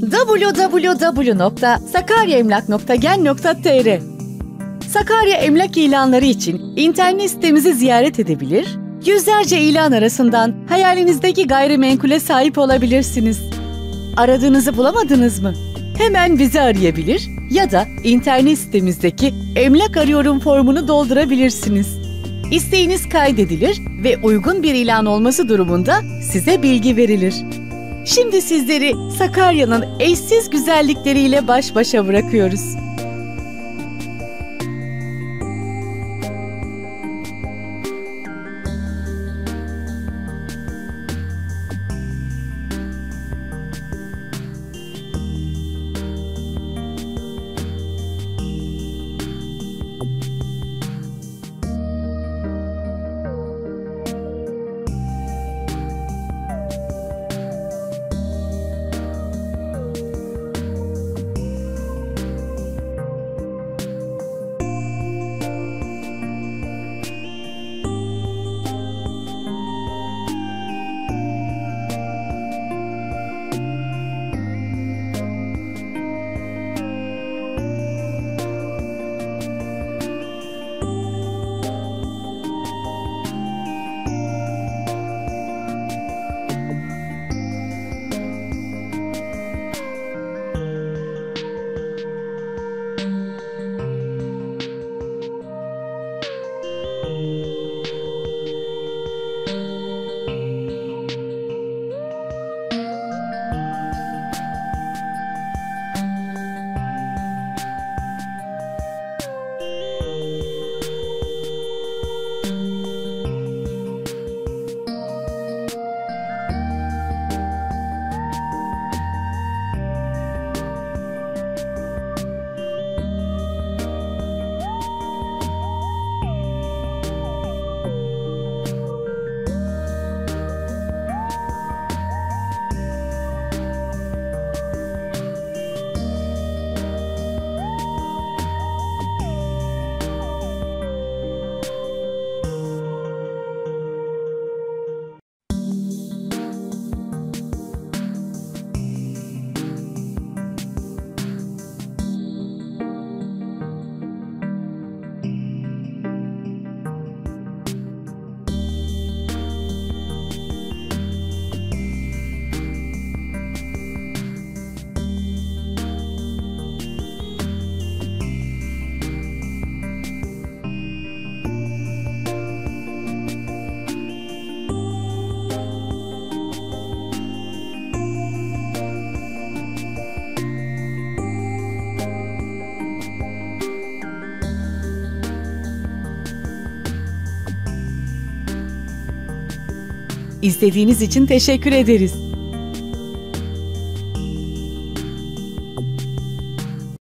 www.sakaryaemlak.gen.tr Sakarya emlak ilanları için internet sitemizi ziyaret edebilir, yüzlerce ilan arasından hayalinizdeki gayrimenkule sahip olabilirsiniz. Aradığınızı bulamadınız mı? Hemen bizi arayabilir ya da internet sitemizdeki emlak arıyorum formunu doldurabilirsiniz. İsteğiniz kaydedilir ve uygun bir ilan olması durumunda size bilgi verilir. Şimdi sizleri Sakarya'nın eşsiz güzellikleriyle baş başa bırakıyoruz. İzlediğiniz için teşekkür ederiz.